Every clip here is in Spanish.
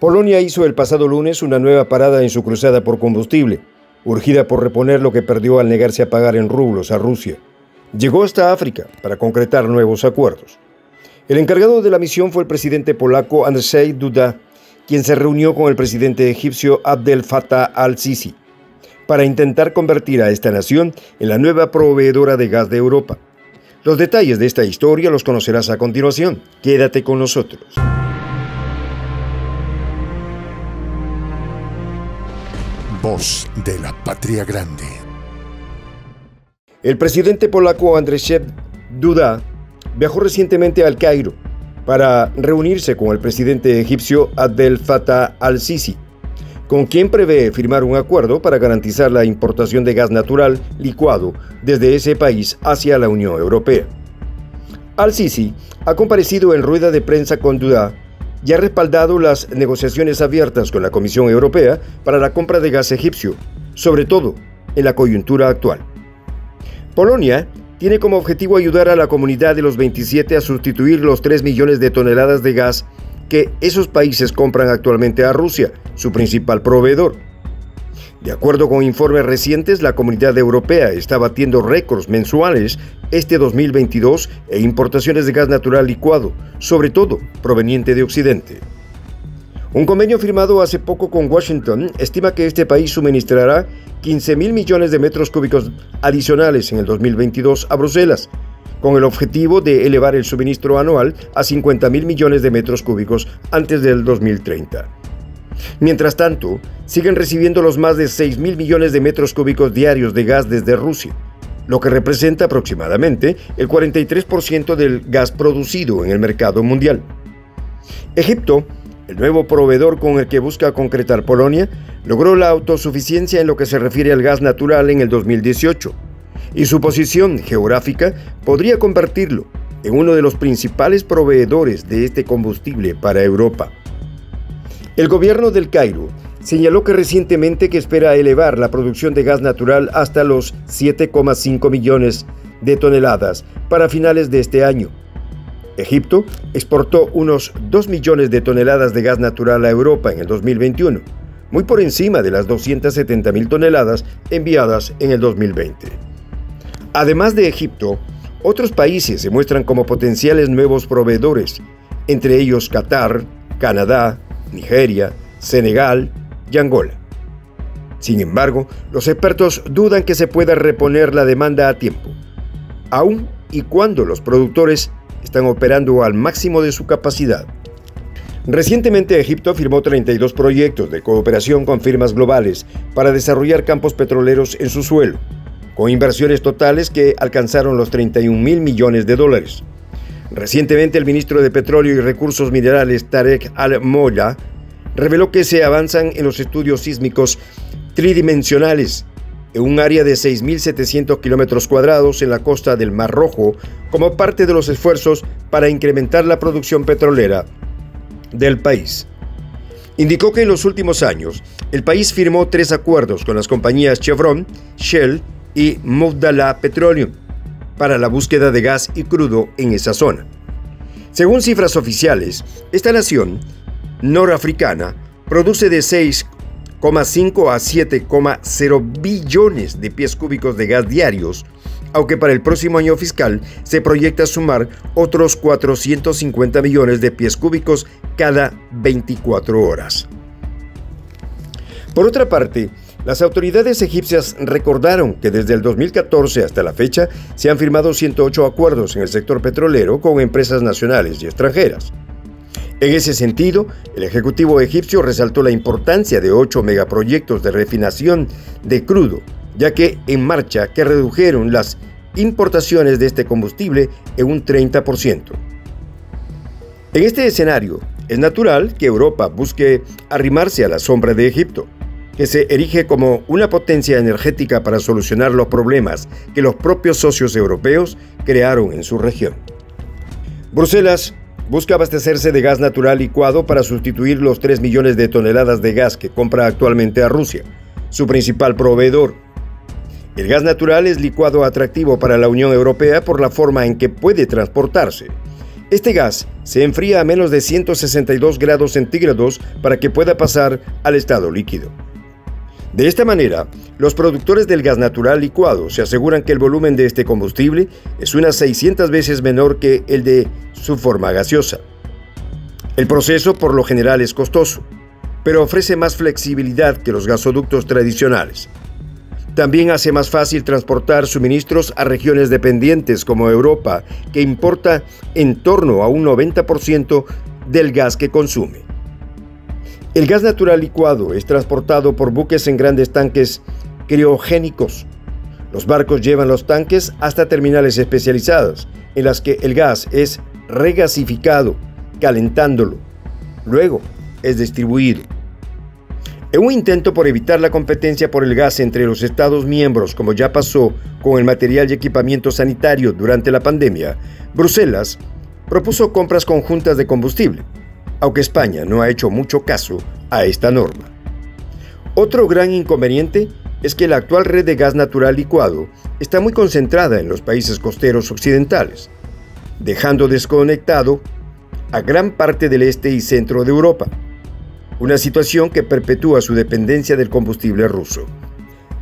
Polonia hizo el pasado lunes una nueva parada en su cruzada por combustible, urgida por reponer lo que perdió al negarse a pagar en rublos a Rusia. Llegó hasta África para concretar nuevos acuerdos. El encargado de la misión fue el presidente polaco Andrzej Duda, quien se reunió con el presidente egipcio Abdel Fattah al-Sisi para intentar convertir a esta nación en la nueva proveedora de gas de Europa. Los detalles de esta historia los conocerás a continuación. Quédate con nosotros. Voz de la Patria Grande. El presidente polaco Andrzej Duda viajó recientemente al Cairo para reunirse con el presidente egipcio Abdel Fattah al-Sisi, con quien prevé firmar un acuerdo para garantizar la importación de gas natural licuado desde ese país hacia la Unión Europea. Al-Sisi ha comparecido en rueda de prensa con Duda y ha respaldado las negociaciones abiertas con la Comisión Europea para la compra de gas egipcio, sobre todo en la coyuntura actual. Polonia tiene como objetivo ayudar a la comunidad de los 27 a sustituir los 3 millones de toneladas de gas que esos países compran actualmente a Rusia, su principal proveedor. De acuerdo con informes recientes, la comunidad europea está batiendo récords mensuales este 2022 e importaciones de gas natural licuado, sobre todo proveniente de Occidente. Un convenio firmado hace poco con Washington estima que este país suministrará 15 mil millones de metros cúbicos adicionales en el 2022 a Bruselas, con el objetivo de elevar el suministro anual a 50 mil millones de metros cúbicos antes del 2030. Mientras tanto, siguen recibiendo los más de 6 mil millones de metros cúbicos diarios de gas desde Rusia, lo que representa aproximadamente el 43% del gas producido en el mercado mundial. Egipto, el nuevo proveedor con el que busca concretar Polonia, logró la autosuficiencia en lo que se refiere al gas natural en el 2018, y su posición geográfica podría convertirlo en uno de los principales proveedores de este combustible para Europa. El gobierno del Cairo señaló que recientemente que espera elevar la producción de gas natural hasta los 7,5 millones de toneladas para finales de este año. Egipto exportó unos 2 millones de toneladas de gas natural a Europa en el 2021, muy por encima de las 270 mil toneladas enviadas en el 2020. Además de Egipto, otros países se muestran como potenciales nuevos proveedores, entre ellos Qatar, Canadá, Nigeria, Senegal y Angola. Sin embargo, los expertos dudan que se pueda reponer la demanda a tiempo, aun y cuando los productores están operando al máximo de su capacidad. Recientemente Egipto firmó 32 proyectos de cooperación con firmas globales para desarrollar campos petroleros en su suelo, con inversiones totales que alcanzaron los 31 mil millones de dólares. Recientemente el ministro de Petróleo y Recursos Minerales Tarek Al-Molla reveló que se avanzan en los estudios sísmicos tridimensionales en un área de 6.700 kilómetros cuadrados en la costa del Mar Rojo como parte de los esfuerzos para incrementar la producción petrolera del país. Indicó que en los últimos años el país firmó tres acuerdos con las compañías Chevron, Shell y Mubdala Petroleum para la búsqueda de gas y crudo en esa zona. Según cifras oficiales, esta nación norafricana produce de 6,5 a 7,0 billones de pies cúbicos de gas diarios, aunque para el próximo año fiscal se proyecta sumar otros 450 millones de pies cúbicos cada 24 horas. Por otra parte, las autoridades egipcias recordaron que desde el 2014 hasta la fecha se han firmado 108 acuerdos en el sector petrolero con empresas nacionales y extranjeras. En ese sentido, el Ejecutivo egipcio resaltó la importancia de ocho megaproyectos de refinación de crudo, ya que en marcha que redujeron las importaciones de este combustible en un 30%. En este escenario, es natural que Europa busque arrimarse a la sombra de Egipto que se erige como una potencia energética para solucionar los problemas que los propios socios europeos crearon en su región. Bruselas busca abastecerse de gas natural licuado para sustituir los 3 millones de toneladas de gas que compra actualmente a Rusia, su principal proveedor. El gas natural es licuado atractivo para la Unión Europea por la forma en que puede transportarse, Este gas se enfría a menos de 162 grados centígrados para que pueda pasar al estado líquido. De esta manera, los productores del gas natural licuado se aseguran que el volumen de este combustible es unas 600 veces menor que el de su forma gaseosa. El proceso por lo general es costoso, pero ofrece más flexibilidad que los gasoductos tradicionales. También hace más fácil transportar suministros a regiones dependientes como Europa, que importa en torno a un 90% del gas que consume. El gas natural licuado es transportado por buques en grandes tanques criogénicos. Los barcos llevan los tanques hasta terminales especializadas, en las que el gas es regasificado, calentándolo. Luego es distribuido. En un intento por evitar la competencia por el gas entre los Estados miembros, como ya pasó con el material y equipamiento sanitario durante la pandemia, Bruselas propuso compras conjuntas de combustible aunque España no ha hecho mucho caso a esta norma. Otro gran inconveniente es que la actual red de gas natural licuado está muy concentrada en los países costeros occidentales, dejando desconectado a gran parte del este y centro de Europa, una situación que perpetúa su dependencia del combustible ruso.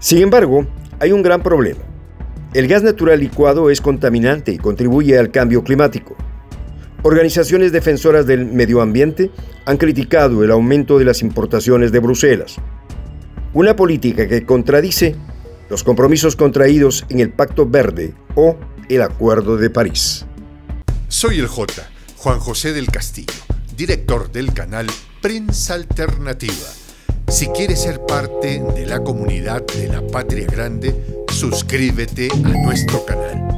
Sin embargo, hay un gran problema. El gas natural licuado es contaminante y contribuye al cambio climático. Organizaciones defensoras del medio ambiente han criticado el aumento de las importaciones de Bruselas, una política que contradice los compromisos contraídos en el Pacto Verde o el Acuerdo de París. Soy el J, Juan José del Castillo, director del canal Prensa Alternativa. Si quieres ser parte de la comunidad de la Patria Grande, suscríbete a nuestro canal.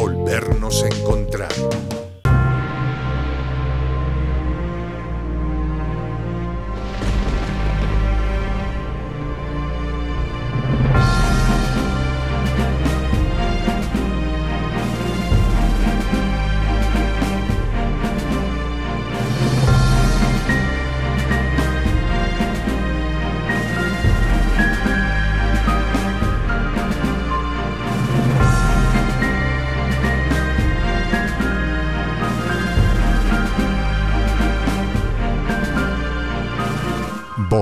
volvernos a encontrar.